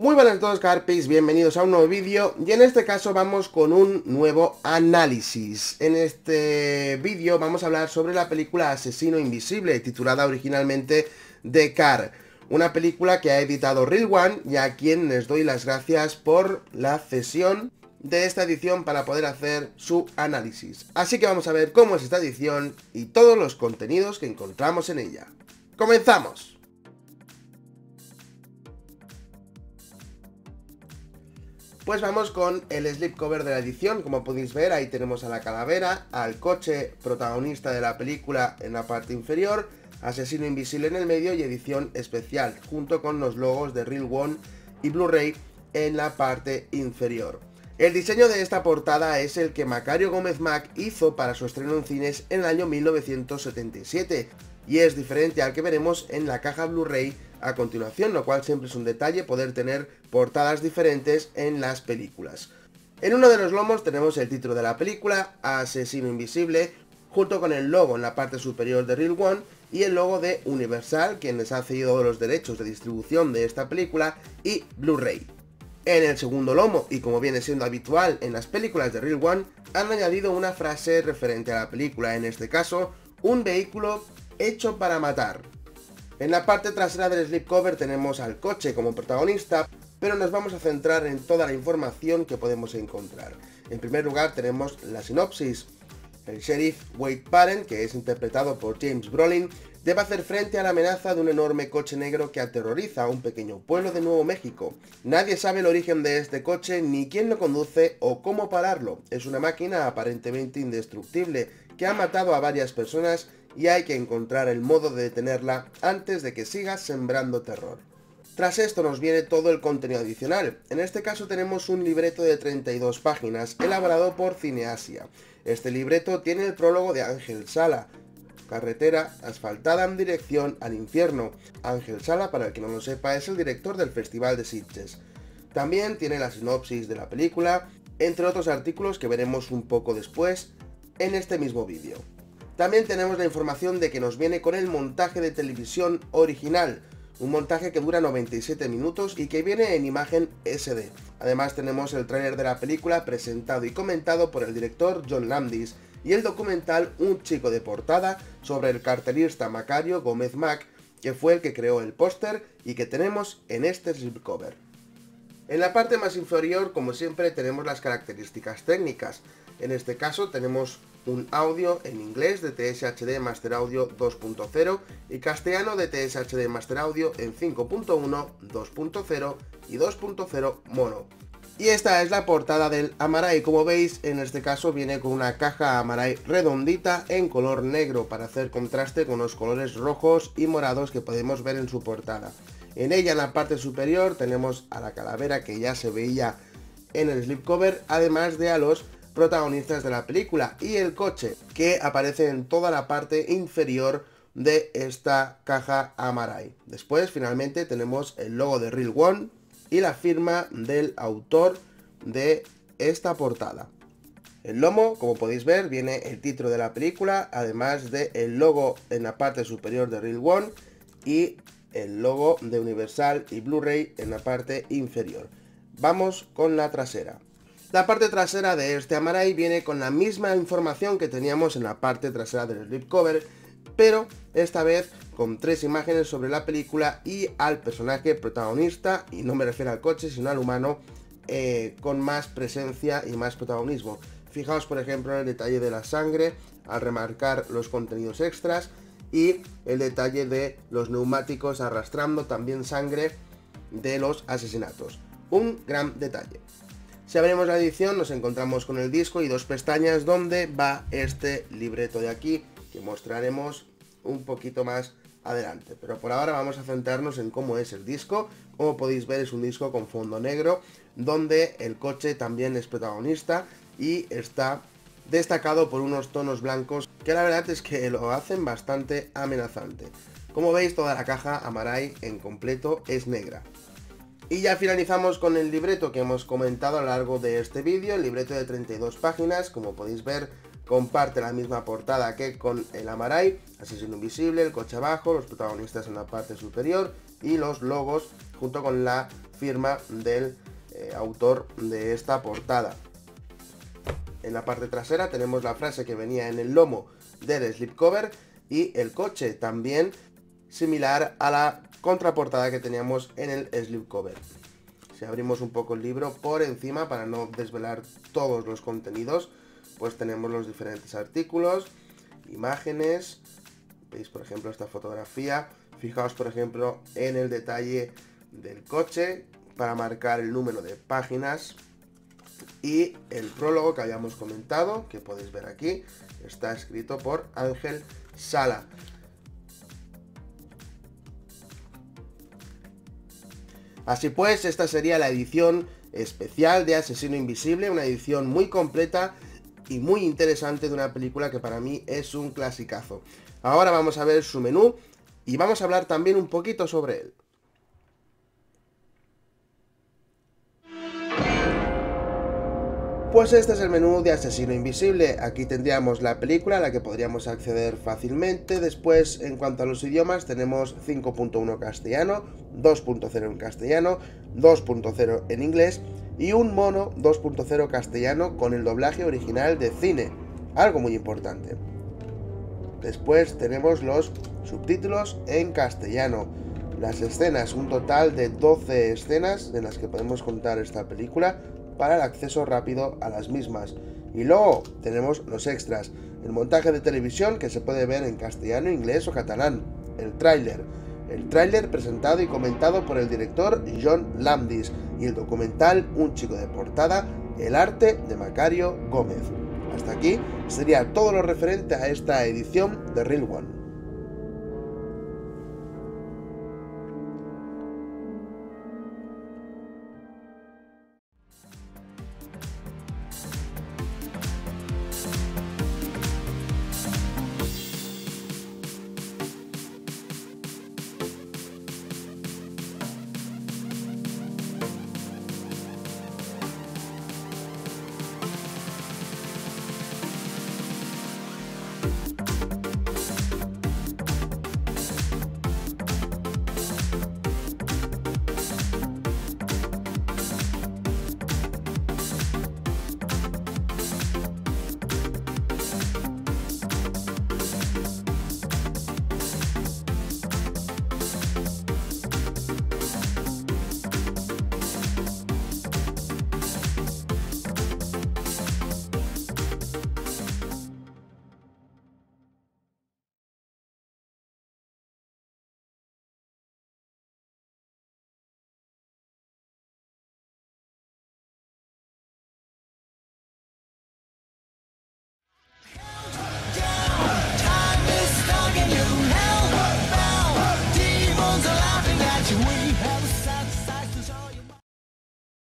Muy buenas a todos Carpis, bienvenidos a un nuevo vídeo y en este caso vamos con un nuevo análisis. En este vídeo vamos a hablar sobre la película Asesino Invisible, titulada originalmente The Car. Una película que ha editado Real One y a quien les doy las gracias por la cesión de esta edición para poder hacer su análisis. Así que vamos a ver cómo es esta edición y todos los contenidos que encontramos en ella. ¡Comenzamos! Pues vamos con el slipcover de la edición, como podéis ver ahí tenemos a la calavera, al coche protagonista de la película en la parte inferior, asesino invisible en el medio y edición especial, junto con los logos de Real One y Blu-ray en la parte inferior. El diseño de esta portada es el que Macario Gómez Mac hizo para su estreno en cines en el año 1977 y es diferente al que veremos en la caja Blu-ray a continuación, lo cual siempre es un detalle poder tener portadas diferentes en las películas. En uno de los lomos tenemos el título de la película, Asesino Invisible, junto con el logo en la parte superior de Real One y el logo de Universal, quien les ha cedido los derechos de distribución de esta película, y Blu-ray. En el segundo lomo, y como viene siendo habitual en las películas de Real One, han añadido una frase referente a la película, en este caso, un vehículo hecho para matar. En la parte trasera del slipcover tenemos al coche como protagonista, pero nos vamos a centrar en toda la información que podemos encontrar. En primer lugar tenemos la sinopsis. El sheriff Wade Parent, que es interpretado por James Brolin, debe hacer frente a la amenaza de un enorme coche negro que aterroriza a un pequeño pueblo de Nuevo México. Nadie sabe el origen de este coche, ni quién lo conduce o cómo pararlo. Es una máquina aparentemente indestructible que ha matado a varias personas y hay que encontrar el modo de detenerla antes de que siga sembrando terror. Tras esto nos viene todo el contenido adicional. En este caso tenemos un libreto de 32 páginas elaborado por Cineasia. Este libreto tiene el prólogo de Ángel Sala, carretera asfaltada en dirección al infierno. Ángel Sala, para el que no lo sepa, es el director del Festival de Sitges. También tiene la sinopsis de la película, entre otros artículos que veremos un poco después en este mismo vídeo. También tenemos la información de que nos viene con el montaje de televisión original, un montaje que dura 97 minutos y que viene en imagen SD. Además tenemos el tráiler de la película presentado y comentado por el director John Landis y el documental Un chico de portada sobre el cartelista Macario Gómez Mac, que fue el que creó el póster y que tenemos en este slipcover. En la parte más inferior, como siempre, tenemos las características técnicas. En este caso tenemos un audio en inglés de TSHD Master Audio 2.0 y castellano de TSHD Master Audio en 5.1, 2.0 y 2.0 mono. Y esta es la portada del Amarai, como veis en este caso viene con una caja Amarai redondita en color negro para hacer contraste con los colores rojos y morados que podemos ver en su portada. En ella en la parte superior tenemos a la calavera que ya se veía en el slipcover, además de a los protagonistas de la película y el coche que aparece en toda la parte inferior de esta caja Amarai. Después finalmente tenemos el logo de Real One y la firma del autor de esta portada. El lomo, como podéis ver, viene el título de la película, además de el logo en la parte superior de Real One y el logo de Universal y Blu-ray en la parte inferior. Vamos con la trasera. La parte trasera de este Amarai viene con la misma información que teníamos en la parte trasera del slipcover, pero esta vez con tres imágenes sobre la película y al personaje protagonista, y no me refiero al coche, sino al humano, eh, con más presencia y más protagonismo. Fijaos, por ejemplo, en el detalle de la sangre, al remarcar los contenidos extras, y el detalle de los neumáticos arrastrando también sangre de los asesinatos. Un gran detalle. Si abrimos la edición nos encontramos con el disco y dos pestañas donde va este libreto de aquí que mostraremos un poquito más adelante. Pero por ahora vamos a centrarnos en cómo es el disco. Como podéis ver es un disco con fondo negro donde el coche también es protagonista y está destacado por unos tonos blancos que la verdad es que lo hacen bastante amenazante. Como veis toda la caja Amarai en completo es negra. Y ya finalizamos con el libreto que hemos comentado a lo largo de este vídeo, el libreto de 32 páginas, como podéis ver, comparte la misma portada que con el Amaray, Asesino Invisible, el coche abajo, los protagonistas en la parte superior y los logos junto con la firma del eh, autor de esta portada. En la parte trasera tenemos la frase que venía en el lomo del slipcover y el coche también similar a la contraportada que teníamos en el slipcover. Si abrimos un poco el libro por encima para no desvelar todos los contenidos, pues tenemos los diferentes artículos, imágenes, veis por ejemplo esta fotografía, fijaos por ejemplo en el detalle del coche para marcar el número de páginas y el prólogo que habíamos comentado, que podéis ver aquí, está escrito por Ángel Sala. Así pues, esta sería la edición especial de Asesino Invisible, una edición muy completa y muy interesante de una película que para mí es un clasicazo. Ahora vamos a ver su menú y vamos a hablar también un poquito sobre él. Pues este es el menú de Asesino Invisible. Aquí tendríamos la película a la que podríamos acceder fácilmente. Después, en cuanto a los idiomas, tenemos 5.1 castellano, 2.0 en castellano, 2.0 en inglés y un mono 2.0 castellano con el doblaje original de cine. Algo muy importante. Después tenemos los subtítulos en castellano. Las escenas, un total de 12 escenas en las que podemos contar esta película para el acceso rápido a las mismas. Y luego tenemos los extras, el montaje de televisión que se puede ver en castellano, inglés o catalán, el tráiler, el tráiler presentado y comentado por el director John Landis y el documental Un chico de portada, el arte de Macario Gómez. Hasta aquí sería todo lo referente a esta edición de Real One.